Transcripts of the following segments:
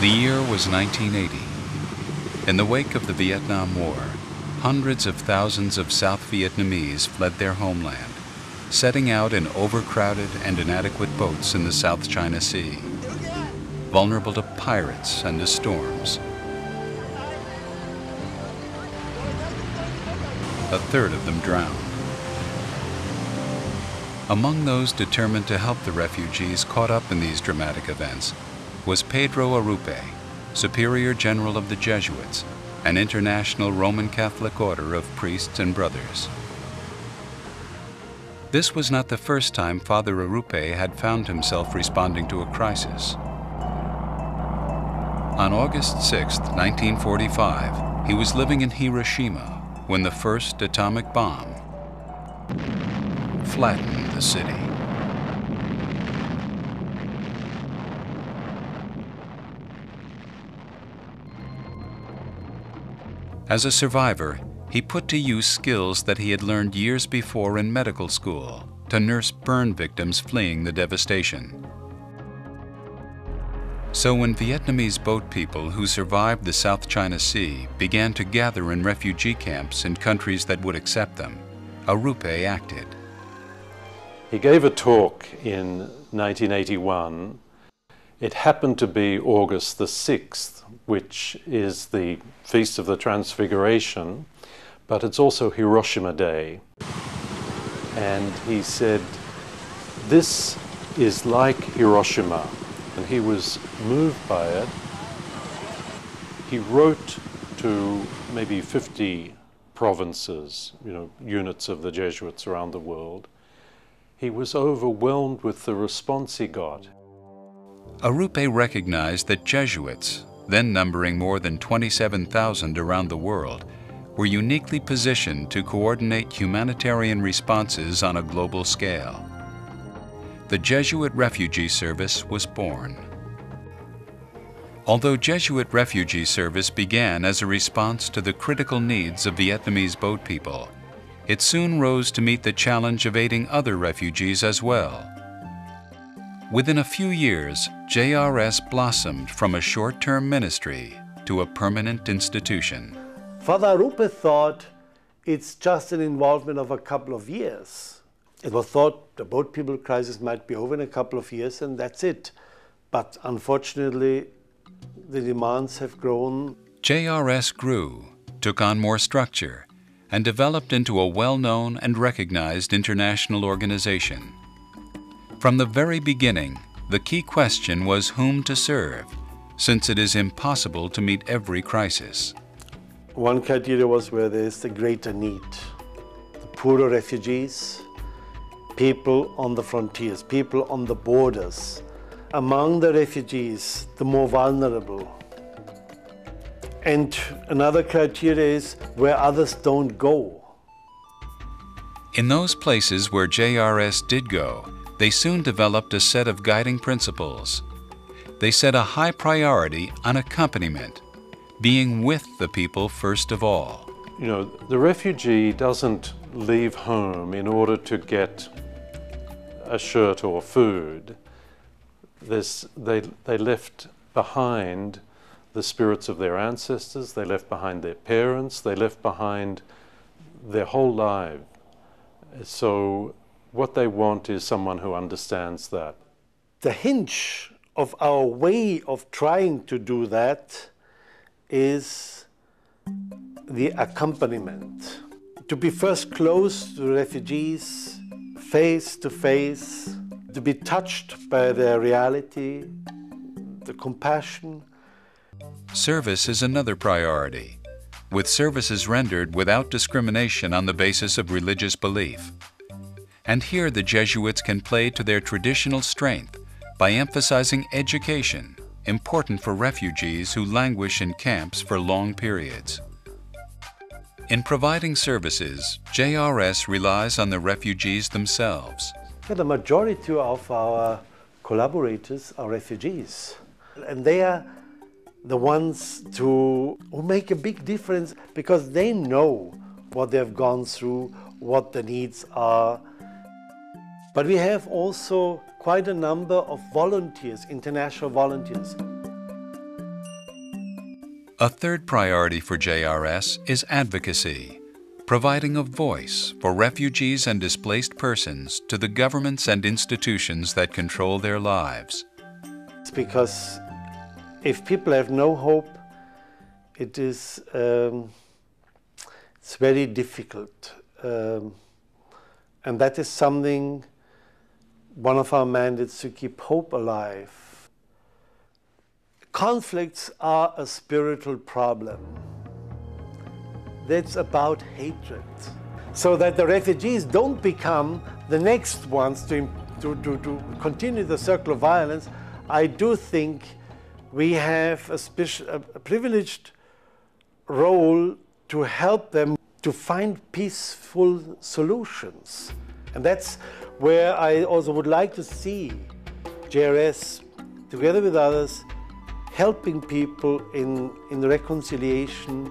The year was 1980. In the wake of the Vietnam War, hundreds of thousands of South Vietnamese fled their homeland, setting out in overcrowded and inadequate boats in the South China Sea, vulnerable to pirates and to storms. A third of them drowned. Among those determined to help the refugees caught up in these dramatic events was Pedro Arrupe, Superior General of the Jesuits, an international Roman Catholic order of priests and brothers. This was not the first time Father Arrupe had found himself responding to a crisis. On August 6, 1945, he was living in Hiroshima when the first atomic bomb flattened the city. As a survivor, he put to use skills that he had learned years before in medical school to nurse burn victims fleeing the devastation. So when Vietnamese boat people who survived the South China Sea began to gather in refugee camps in countries that would accept them, Arrupe acted. He gave a talk in 1981. It happened to be August the 6th, which is the Feast of the Transfiguration, but it's also Hiroshima Day. And he said, This is like Hiroshima. And he was moved by it. He wrote to maybe 50 provinces, you know, units of the Jesuits around the world he was overwhelmed with the response he got. Arrupe recognized that Jesuits, then numbering more than 27,000 around the world, were uniquely positioned to coordinate humanitarian responses on a global scale. The Jesuit Refugee Service was born. Although Jesuit Refugee Service began as a response to the critical needs of Vietnamese boat people, it soon rose to meet the challenge of aiding other refugees as well. Within a few years, JRS blossomed from a short-term ministry to a permanent institution. Father Arrupe thought it's just an involvement of a couple of years. It was thought the boat people crisis might be over in a couple of years and that's it. But unfortunately, the demands have grown. JRS grew, took on more structure, and developed into a well-known and recognized international organization. From the very beginning, the key question was whom to serve, since it is impossible to meet every crisis. One criteria was where there is the greater need. The poorer refugees, people on the frontiers, people on the borders. Among the refugees, the more vulnerable, and another criteria is where others don't go. In those places where JRS did go, they soon developed a set of guiding principles. They set a high priority on accompaniment, being with the people first of all. You know, the refugee doesn't leave home in order to get a shirt or food. This, they, they left behind the spirits of their ancestors, they left behind their parents, they left behind their whole life. So what they want is someone who understands that. The hinge of our way of trying to do that is the accompaniment. To be first close to refugees, face to face, to be touched by their reality, the compassion, Service is another priority, with services rendered without discrimination on the basis of religious belief. And here the Jesuits can play to their traditional strength by emphasizing education, important for refugees who languish in camps for long periods. In providing services, JRS relies on the refugees themselves. The majority of our collaborators are refugees, and they are the ones to who make a big difference because they know what they've gone through, what the needs are. But we have also quite a number of volunteers, international volunteers. A third priority for JRS is advocacy, providing a voice for refugees and displaced persons to the governments and institutions that control their lives. It's because if people have no hope, it is um, it's very difficult, um, and that is something. One of our mandates to keep hope alive. Conflicts are a spiritual problem. That's about hatred. So that the refugees don't become the next ones to, to, to, to continue the circle of violence, I do think we have a, special, a privileged role to help them to find peaceful solutions. And that's where I also would like to see JRS, together with others, helping people in, in reconciliation,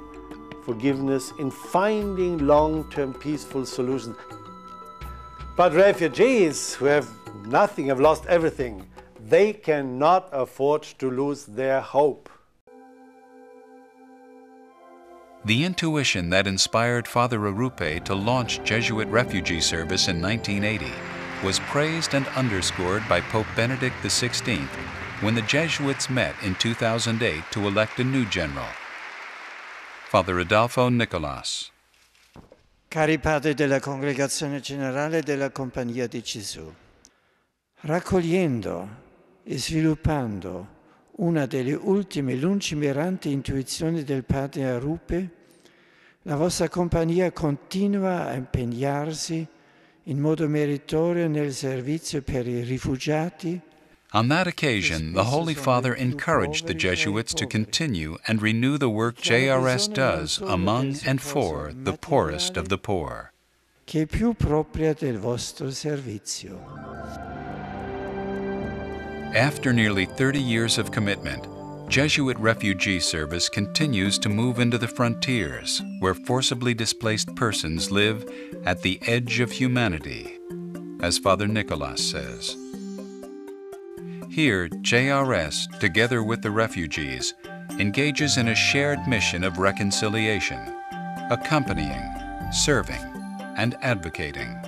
forgiveness, in finding long-term peaceful solutions. But refugees who have nothing, have lost everything, they cannot afford to lose their hope. The intuition that inspired Father Arrupe to launch Jesuit Refugee Service in 1980 was praised and underscored by Pope Benedict XVI when the Jesuits met in 2008 to elect a new general. Father Adolfo Nicolas. Cari padri della Congregazione Generale della Compagnia di Gesù, raccogliendo e sviluppando una delle ultime lungimiranti intuizioni del padre Arrupe, la vostra compagnia continua a impegnarsi in modo meritorio nel servizio per i rifugiati. On that occasion, the Holy Father encouraged the Jesuits to continue and renew the work JRS does among and for the poorest of the poor. Che è più propria del vostro servizio. After nearly 30 years of commitment, Jesuit Refugee Service continues to move into the frontiers where forcibly displaced persons live at the edge of humanity, as Father Nicolas says. Here, JRS, together with the refugees, engages in a shared mission of reconciliation, accompanying, serving, and advocating.